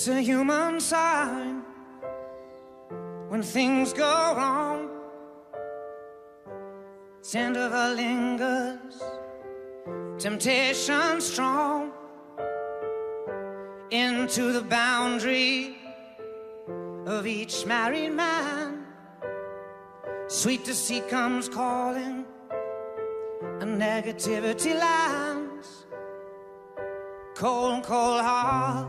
It's a human sign when things go wrong. Scent lingers, temptation strong. Into the boundary of each married man. Sweet deceit comes calling, and negativity lands. Cold, cold heart,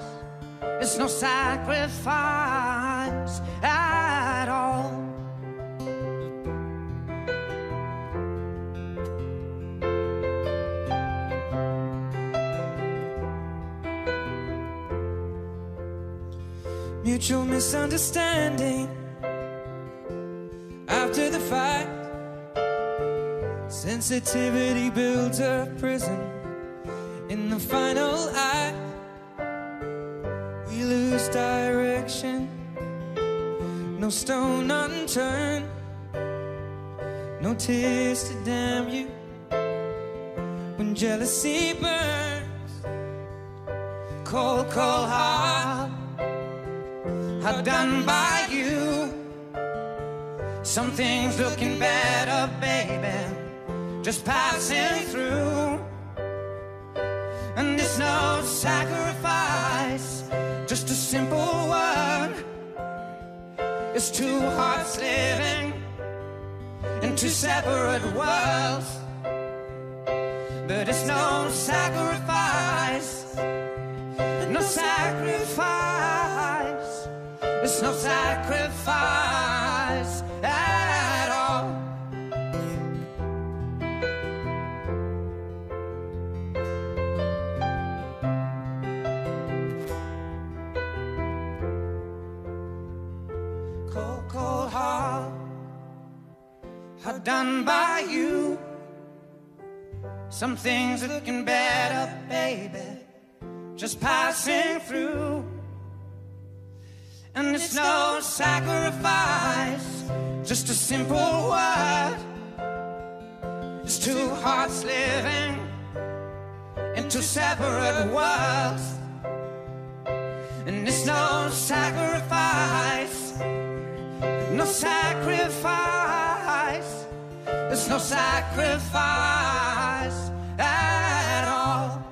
It's no sacrifice at all. Mutual misunderstanding after the fight. Sensitivity builds a prison in the final act. We lose direction, no stone unturned, no tears to damn you when jealousy burns. Cold, cold heart, hard done by you. Something's looking better, baby, just passing through. And it's no sacrifice, just a simple one. It's two hearts living in two separate worlds. But it's no sacrifice, no sacrifice. It's no sacrifice done by you. Some things looking better, baby, just passing through. And it's no sacrifice, just a simple word. It's two hearts living in two separate worlds. And it's no sacrifice, It's no sacrifice at all.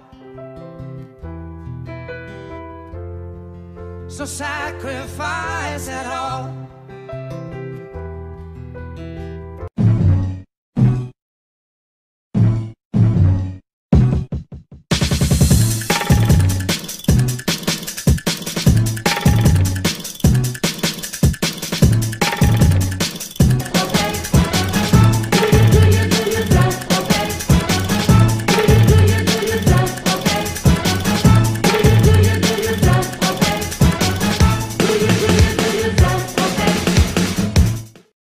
It's no sacrifice at all.